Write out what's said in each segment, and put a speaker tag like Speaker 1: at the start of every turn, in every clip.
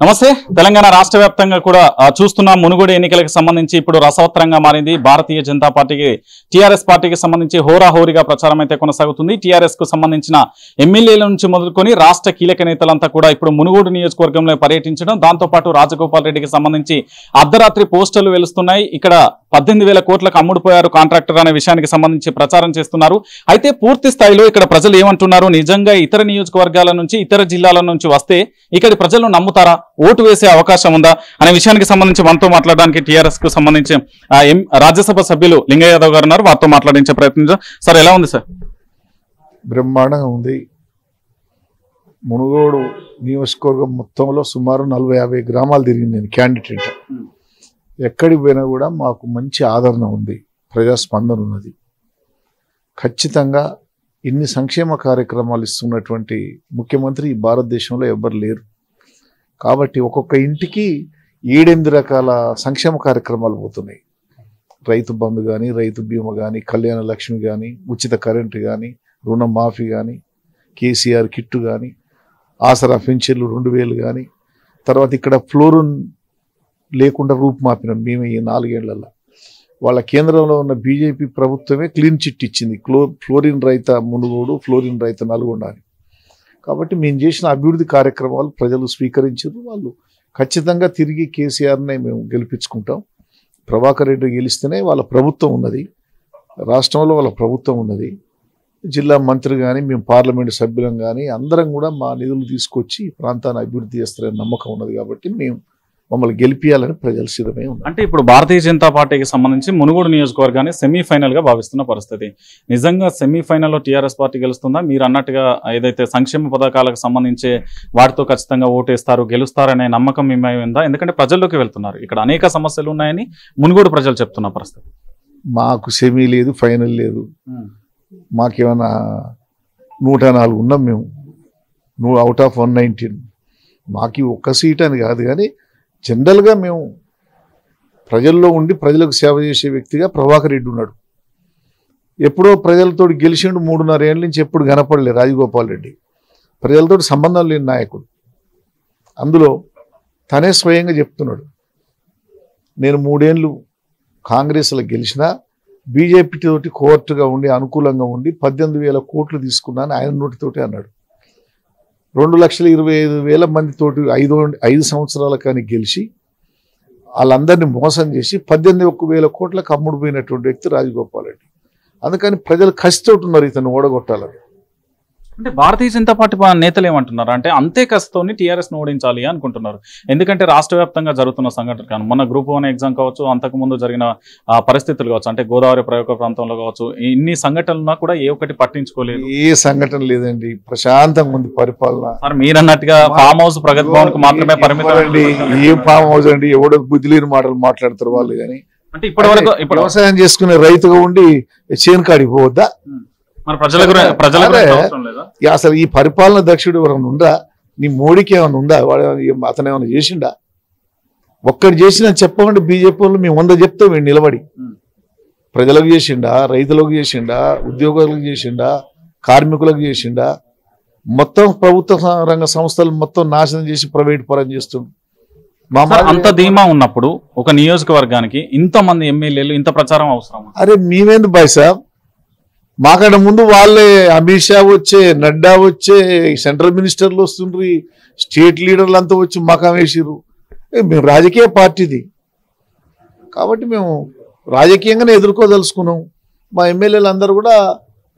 Speaker 1: నమస్తే. తెలంగాణ రాష్ట్ర వ్యాప్తంగా కూడా చూస్తున్న మునుగోడు ఎన్నికలకు సంబంధించి ఇప్పుడు రసవత్రంగా మారింది. భారతీయ జనతా పార్టీకి టీఆర్ఎస్ పార్టీకి సంబంధించి హోరాహోరీగా ప్రచారం అయితే కొనసాగుతుంది. టీఆర్ఎస్కు సంబంధించిన ఎమ్మెల్యేల నుంచి మొదలుకొని రాష్ట్ర కీలక నేతలంతా కూడా ఇప్పుడు మునుగోడు నియోజకవర్గంలో పర్యటించడం దాంతో పాటు రాజగోపాల్ రెడ్డికి సంబంధించి అర్ధరాత్రి పోస్టర్లు వెలుస్తున్నాయి. ఇక్కడ పద్దెనిమిది వేల కోట్లకు అమ్ముడుపోయారు కాంట్రాక్టర్ అనే విషయానికి సంబంధించి ప్రచారం చేస్తున్నారు. అయితే పూర్తి స్థాయిలో ఇక్కడ ప్రజలు ఏమంటున్నారు? నిజంగా ఇతర నియోజకవర్గాల నుంచి ఇతర జిల్లాల నుంచి వస్తే ఇక్కడి ప్రజలు నమ్ముతారా? ఓటు వేసే అవకాశం ఉందా? అనే విషయానికి సంబంధించి మనతో మాట్లాడడానికి టీఆర్ఎస్కు సంబంధించి రాజ్యసభ సభ్యులు లింగ యాదవ్ గారు ఉన్నారు. వారితో మాట్లాడించే ప్రయత్నించాం సార్ ఎలా ఉంది సార్?
Speaker 2: బ్రహ్మాండంగా ఉంది. మునుగోడు నియోజకవర్గం మొత్తంలో సుమారు నలభై యాభై గ్రామాలు తిరిగింది నేను క్యాండిడేట్. ఎక్కడికి పోయినా కూడా మాకు మంచి ఆదరణ ఉంది. ప్రజాస్పందన ఉన్నది. ఖచ్చితంగా ఇన్ని సంక్షేమ కార్యక్రమాలు ఇస్తున్నటువంటి ముఖ్యమంత్రి ఈ భారతదేశంలో ఎవ్వరు లేరు. కాబట్టి ఒక్కొక్క ఇంటికి ఏడెనిమిది రకాల సంక్షేమ కార్యక్రమాలు పోతున్నాయి. రైతు బంధు కానీ రైతు బీమా కానీ కళ్యాణ లక్ష్మి కానీ ఉచిత కరెంటు కానీ రుణమాఫీ కానీ కేసీఆర్ కిట్టు కానీ ఆసరా పెన్షన్లు రెండు వేలు కానీ తర్వాత ఇక్కడ ఫ్లోరిన్ లేకుండా రూపుమాపినాం మేమే ఈ నాలుగేళ్ళలో వాళ్ళ కేంద్రంలో ఉన్న బీజేపీ ప్రభుత్వమే క్లీన్ చిట్ ఇచ్చింది. క్లో ఫ్లోరిన్ రైత మునుగోడు ఫ్లోరిన్ రైత నల్గొండ అని. కాబట్టి మేము చేసిన అభివృద్ధి కార్యక్రమాలు ప్రజలు స్వీకరించారు. వాళ్ళు ఖచ్చితంగా తిరిగి కేసీఆర్నే మేము గెలిపించుకుంటాం. ప్రభాకర్ రెడ్డి గెలిస్తేనే వాళ్ళ ప్రభుత్వం ఉన్నది. రాష్ట్రంలో వాళ్ళ ప్రభుత్వం ఉన్నది. జిల్లా మంత్రి కానీ మేము పార్లమెంటు సభ్యులం కానీ అందరం కూడా మా నిధులు తీసుకొచ్చి ఈ ప్రాంతాన్ని అభివృద్ధి చేస్తారనే నమ్మకం ఉన్నది కాబట్టి మేము మమ్మల్ని గెలిపియాలని ప్రజలు సిద్ధమై ఉన్నారు.
Speaker 1: అంటే ఇప్పుడు భారతీయ జనతా పార్టీకి సంబంధించి మునుగోడు నియోజకవర్గాన్ని సెమీఫైనల్గా భావిస్తున్న పరిస్థితి. నిజంగా సెమీఫైనల్లో టీఆర్ఎస్ పార్టీ గెలుస్తుందా? మీరు అన్నట్టుగా ఏదైతే సంక్షేమ పథకాలకు సంబంధించి వాటితో ఖచ్చితంగా ఓటేస్తారు గెలుస్తారనే నమ్మకం మీ మీద ఉందా? ఎందుకంటే ప్రజల్లోకి వెళ్తున్నారు. ఇక్కడ అనేక సమస్యలు ఉన్నాయని మునుగోడు ప్రజలు చెప్తున్న పరిస్థితి.
Speaker 2: మాకు సెమీ లేదు ఫైనల్ లేదు. మాకేమైనా నూట నాలుగు ఉన్నాం మేము. నువ్వు అవుట్ ఆఫ్ వన్ నైన్టీన్ మాకు ఒక్క సీట్ అని కాదు కానీ జనరల్గా మేము ప్రజల్లో ఉండి ప్రజలకు సేవ చేసే వ్యక్తిగా ప్రభాకర్ రెడ్డి ఉన్నాడు. ఎప్పుడో ప్రజలతో గెలిచిండు మూడున్నర ఏళ్ళ నుంచి ఎప్పుడు కనపడలే రాజగోపాల్ రెడ్డి. ప్రజలతో సంబంధం లేని నాయకుడు. అందులో తనే స్వయంగా చెప్తున్నాడు. నేను మూడేళ్ళు కాంగ్రెస్లో గెలిచినా బీజేపీతోటి కోర్టుగా ఉండి అనుకూలంగా ఉండి పద్దెనిమిది వేల కోట్లు తీసుకున్నాను ఆయన నోటితోటి అన్నాడు. రెండు లక్షల ఇరవై ఐదు వేల మందితోటి ఐదు ఐదు సంవత్సరాల కానీ గెలిచి వాళ్ళందరినీ మోసం చేసి పద్దెనిమిది ఒక్క వేల కోట్లకు అమ్ముడు పోయినటువంటి వ్యక్తి రాజగోపాల్ రెడ్డి. అందుకని ప్రజలు కసితోటి ఉన్నారు ఇతను ఓడగొట్టాలని.
Speaker 1: అంటే భారతీయ జనతా పార్టీ నేతలు ఏమంటున్నారు? అంటే అంతే కసితోని టీఆర్ఎస్ ఓడించాలి అనుకుంటున్నారు. ఎందుకంటే రాష్ట్ర వ్యాప్తంగా జరుగుతున్న సంఘటన కానీ మొన్న గ్రూప్ వన్ ఎగ్జామ్ కావచ్చు అంతకు ముందు జరిగిన పరిస్థితులు కావచ్చు అంటే గోదావరి ప్రయోగ ప్రాంతంలో కావచ్చు ఇన్ని సంఘటనలు కూడా ఏ ఒక్కటి పట్టించుకోలేదు.
Speaker 2: ఏ సంఘటన లేదండి. ప్రశాంతంగా ఉంది పరిపాలన.
Speaker 1: సార్ మీరు అన్నట్టుగా ఫామ్ హౌస్ ప్రగతి భవన్కు మాత్రమే పరిమితం
Speaker 2: అండి ఏం ఫామ్ హౌస్ అండి? ఎవడో బుద్ధి లేని మాటలు మాట్లాడతారు వాళ్ళు కానీ.
Speaker 1: అంటే ఇప్పటి వరకు
Speaker 2: వ్యవసాయం చేసుకునే రైతుగా ఉండి చేను కాడికి పోవద్దా? అసలు ఈ పరిపాలన దక్షుడు ఎవరైనా ఉందా? నీ మోడీకి ఏమైనా ఉందా? వాడు అతను ఏమైనా చేసిండా? ఒక్కడు చేసిన చెప్పమంటే బీజేపీ వాళ్ళు మేము వంద చెప్తాం వీడు నిలబడి. ప్రజలకు చేసిండా? రైతులకు చేసిండా? ఉద్యోగులకు చేసిండా? కార్మికులకు చేసిండా? మొత్తం ప్రభుత్వ రంగ సంస్థలు మొత్తం నాశనం చేసి ప్రైవేట్ పరం
Speaker 1: సార్,
Speaker 2: మాట-
Speaker 1: అంత ధీమా ఉన్నప్పుడు ఒక నియోజకవర్గానికి ఇంత మంది ఎమ్మెల్యేలు ఇంత ప్రచారం అవసరం
Speaker 2: అరే మేమేంది బాయ్ సాబ్ మాకంటే ముందు వాళ్ళే అమిత్ షా వచ్చే నడ్డా వచ్చే సెంట్రల్ మినిస్టర్లు వస్తుండ్రి స్టేట్ లీడర్లు అంతా వచ్చి మకాం వేసిర్రు. మేము రాజకీయ పార్టీది. కాబట్టి మేము రాజకీయంగానే ఎదుర్కోదలుచుకున్నాం. మా ఎమ్మెల్యేలు అందరూ కూడా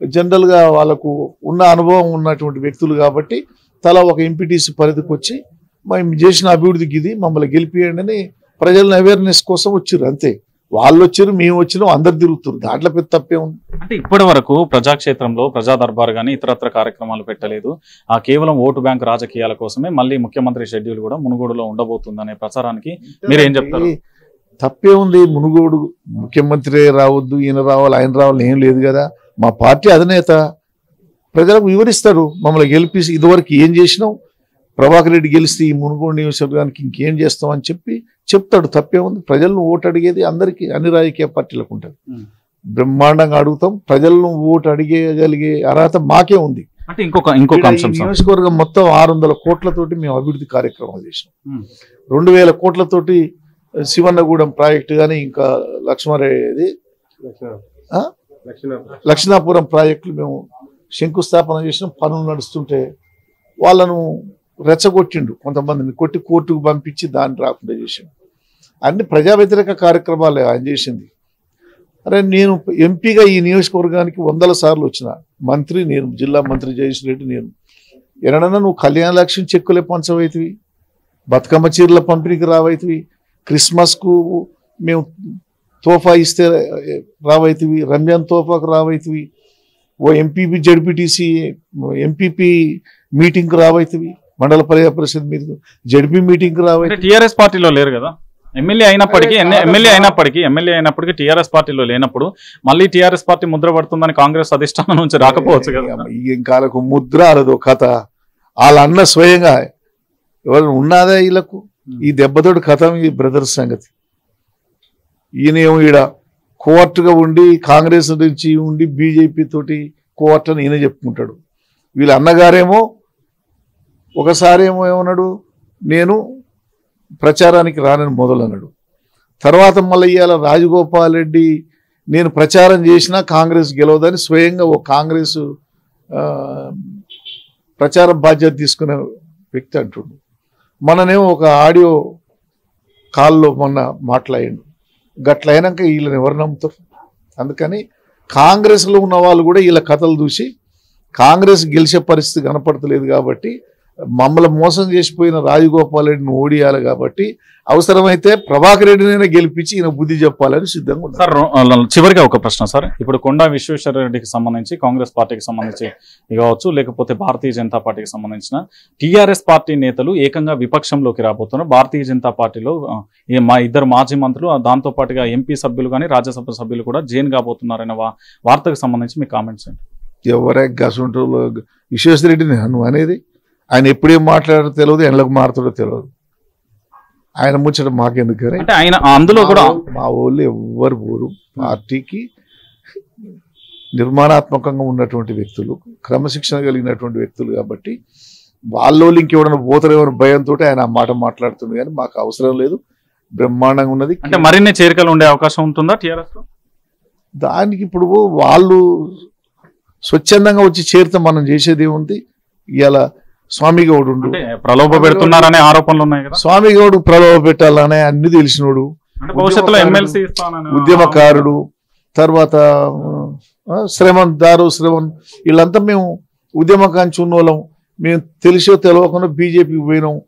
Speaker 2: జనరల్గా వాళ్ళకు ఉన్న అనుభవం ఉన్నటువంటి వ్యక్తులు కాబట్టి తలా ఒక ఎంపీటీసీ పరిధికి వచ్చి మేము చేసిన అభివృద్ధికి ఇది మమ్మల్ని గెలిపియండి అని ప్రజలను అవేర్నెస్ కోసం వచ్చారు అంతే. వాళ్ళు వచ్చారు మేము వచ్చినాం అందరు తిరుగుతారు. దాంట్లో పెద్ద తప్పే ఉంది.
Speaker 1: అంటే ఇప్పటి వరకు ప్రజాక్షేత్రంలో ప్రజా దర్బార్ గానీ ఇతరత్ర కార్యక్రమాలు పెట్టలేదు. ఆ కేవలం ఓటు బ్యాంక్ రాజకీయాల కోసమే మళ్ళీ ముఖ్యమంత్రి షెడ్యూల్ కూడా మునుగోడులో ఉండబోతుందనే ప్రచారానికి మీరేం చెప్తారు?
Speaker 2: తప్పే ఉంది. మునుగోడు ముఖ్యమంత్రి రావద్దు ఈయన రావాలి ఆయన రావాలి ఏం లేదు కదా. మా పార్టీ అధినేత ప్రజలకు వివరిస్తారు మమ్మల్ని గెలిపి ఇదివరకు ఏం చేసినాం? ప్రభాకర్ రెడ్డి గెలిస్తే ఈ మునుగోడు నియోజకవర్గానికి ఇంకేం చేస్తాం అని చెప్పి చెప్తాడు. తప్పే ఉంది ప్రజలను ఓటు అడిగేది అందరికీ అన్ని రాజకీయ పార్టీలకు ఉంటుంది. బ్రహ్మాండంగా అడుగుతాం. ప్రజలను ఓటు అడిగేయగలిగే అర్హత మాకే ఉంది.
Speaker 1: అంటే ఇంకొక ఇంకొక అంశం
Speaker 2: నియోజకవర్గం మొత్తం ఆరు వందల కోట్లతోటి మేము అభివృద్ధి కార్యక్రమాలు చేసినాం. రెండు వేల కోట్లతోటి శివన్నగూడెం ప్రాజెక్టు కానీ ఇంకా లక్ష్మారెడ్డి ఆ? లక్ష్మీనాపురం ప్రాజెక్టులు మేము శంకుస్థాపన చేసిన. పనులు నడుస్తుంటే వాళ్ళను రెచ్చగొట్టిండు కొంతమందిని కొట్టి కోర్టుకు పంపించి దాన్ని రాకుండా చేసిండు. అన్ని ప్రజా వ్యతిరేక కార్యక్రమాలే ఆయన చేసింది. అరే నేను ఎంపీగా ఈ నియోజకవర్గానికి వందల సార్లు వచ్చిన మంత్రి నేను జిల్లా మంత్రి జగదీష్ రెడ్డి నేను. ఎన్నడన్నా నువ్వు కళ్యాణ లక్ష్యం చెక్కులే పంచవైతివి బతుకమ్మ చీరల పంపిణీకి రావైతివి క్రిస్మస్కు మేము తోఫా ఇస్తే రావైతివి రంజాన్ తోఫాకు రావైతివి ఓ ఎంపీపీ జడ్పీటీసీ ఎంపీపీ మీటింగ్కి రావైతివి. మండల ప్రజా పరిషత్ మీద జడ్పీ మీటింగ్కి
Speaker 1: అంటే
Speaker 2: రావైతే
Speaker 1: టీఆర్ఎస్ పార్టీలో లేరు కదా. ఎమ్మెల్యే అయినప్పటికీ. ఎమ్మెల్యే అయినప్పటికీ ఎమ్మెల్యే అయినప్పటికీ టీఆర్ఎస్ పార్టీలో లేనప్పుడు మళ్ళీ టీఆర్ఎస్ పార్టీ ముద్ర పడుతుందని కాంగ్రెస్ అధిష్టానం నుంచి రాకపోవచ్చు కదా.
Speaker 2: ఏం కాలకు ముద్ర అలదో కథ. వాళ్ళ అన్న స్వయంగా ఎవరు ఉన్నదా వీళ్ళకు? ఈ దెబ్బతోటి కథ ఈ బ్రదర్స్ సంగతి. ఈయనేమో ఈడ కోర్టుగా ఉండి కాంగ్రెస్ నుంచి ఉండి బీజేపీ తోటి కోర్టు అని ఈయన చెప్పుకుంటాడు. వీళ్ళ అన్నగారేమో ఒకసారి ఏమో ఏమన్నాడు? నేను ప్రచారానికి రానని మొదలన్నాడు. తర్వాత మళ్ళీ ఇవాళ రాజగోపాల్ రెడ్డి నేను ప్రచారం చేసినా కాంగ్రెస్ గెలవదని స్వయంగా ఓ కాంగ్రెస్ ప్రచార బాధ్యత తీసుకునే వ్యక్తి అంటుండు. మననేమో ఒక ఆడియో కాల్లో మొన్న మాట్లాడిండు. గట్లయినాక వీళ్ళని ఎవరు నమ్ముతారు? అందుకని కాంగ్రెస్లో ఉన్న వాళ్ళు కూడా వీళ్ళ కథలు చూసి కాంగ్రెస్ గెలిచే పరిస్థితి కనపడతలేదు కాబట్టి మమ్మల్ని మోసం చేసిపోయిన రాజగోపాల్ రెడ్డిని ఓడియాలి కాబట్టి అవసరమైతే ప్రభాకర్ రెడ్డినైనా గెలిపించి ఈయన బుద్ధి చెప్పాలని సిద్ధంగా ఉన్నారు
Speaker 1: సార్ చివరిగా ఒక ప్రశ్న సార్. ఇప్పుడు కొండా విశ్వేశ్వర రెడ్డికి సంబంధించి కాంగ్రెస్ పార్టీకి సంబంధించి కావచ్చు లేకపోతే భారతీయ జనతా పార్టీకి సంబంధించిన టీఆర్ఎస్ పార్టీ నేతలు ఏకంగా విపక్షంలోకి రాబోతున్నారు. భారతీయ జనతా పార్టీలో మా ఇద్దరు మాజీ మంత్రులు దాంతో పాటుగా ఎంపీ సభ్యులు కానీ రాజ్యసభ సభ్యులు కూడా జైన్ కాబోతున్నారనే వా- వార్తకు సంబంధించి మీ కామెంట్స్ ఏంటి?
Speaker 2: ఎవరే గసుంటూ విశ్వేశ్వరరెడ్డిని నువ్వు అనేది ఆయన ఎప్పుడేం మాట్లాడారో తెలియదు ఎండ్లకు మారుతాడో తెలియదు ఆయన ముచ్చట మాకెందుకు
Speaker 1: అంటే ఆయన అందులో కూడా
Speaker 2: మా వాళ్ళు ఎవ్వరు పోరు పార్టీకి నిర్మాణాత్మకంగా ఉన్నటువంటి వ్యక్తులు క్రమశిక్షణ కలిగినటువంటి వ్యక్తులు కాబట్టి వాళ్ళు ఇంకెవడన్నా పోతారేమో భయంతో ఆయన ఆ మాట మాట్లాడుతుంది కానీ మాకు అవసరం లేదు. బ్రహ్మాండంగా ఉన్నది.
Speaker 1: అంటే మరిన్ని చేరికలు ఉండే అవకాశం ఉంటుందా టీఆర్ఎస్
Speaker 2: దానికి ఇప్పుడు వాళ్ళు స్వచ్ఛందంగా వచ్చి చేరితే మనం చేసేది ఏముంది? ఇవాళ స్వామి గౌడు
Speaker 1: ప్రలోభ పెడుతున్నారనే ఆరోపణలు ఉన్నాయి కదా?
Speaker 2: స్వామి గౌడు ప్రలోభ పెట్టాలనే అన్ని తెలిసినోడు.
Speaker 1: భవిష్యత్తులో ఎమ్మెల్సీ
Speaker 2: ఉద్యమకారుడు తర్వాత శ్రవణ్ దారు శ్రవణ్ వీళ్ళంతా మేము ఉద్యమకాంచి ఉన్నోళ్ళం. మేము తెలిసో తెలియకుండా బీజేపీకి పోయినాం.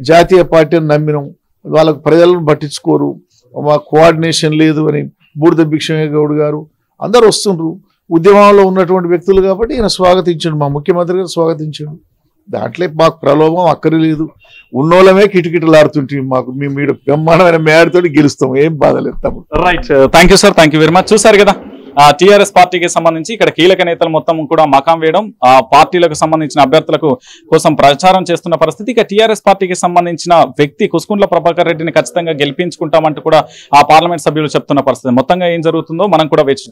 Speaker 2: జాతీయ పార్టీని నమ్మినాం. వాళ్ళకు ప్రజలను పట్టించుకోరు. మా కోఆర్డినేషన్ లేదు అని బూడిద భిక్షమయ్య గౌడ్ గారు. అందరు వస్తుండ్రు. ఉద్యమంలో ఉన్నటువంటి వ్యక్తులు కాబట్టి ఈయన స్వాగతించండు. మా ముఖ్యమంత్రి గారు స్వాగతించండు. దాంట్లో మాకు ప్రలోభం అక్కరే లేదు. ఉన్నోళ్ళమే కిటకిటలాడుతుంటే మాకు. మేము మీరు బ్రహ్మాండమైన మేడతోటి గెలుస్తాం. ఏం బాధ తమ్ముడు.
Speaker 1: Right thank you sir thank you very much చూసారు కదా టీఆర్ఎస్ పార్టీకి సంబంధించి ఇక్కడ కీలక నేతలు మొత్తం కూడా మకాం వేయడం ఆ పార్టీలకు సంబంధించిన అభ్యర్థులకు కోసం ప్రచారం చేస్తున్న పరిస్థితి. ఇక టిఆర్ఎస్ పార్టీకి సంబంధించిన వ్యక్తి కుసుకుంట్ల ప్రభాకర్ రెడ్డిని ఖచ్చితంగా గెలిపించుకుంటామంటూ కూడా ఆ పార్లమెంట్ సభ్యులు చెప్తున్న పరిస్థితి. మొత్తంగా ఏం జరుగుతుందో మనం కూడా వేచి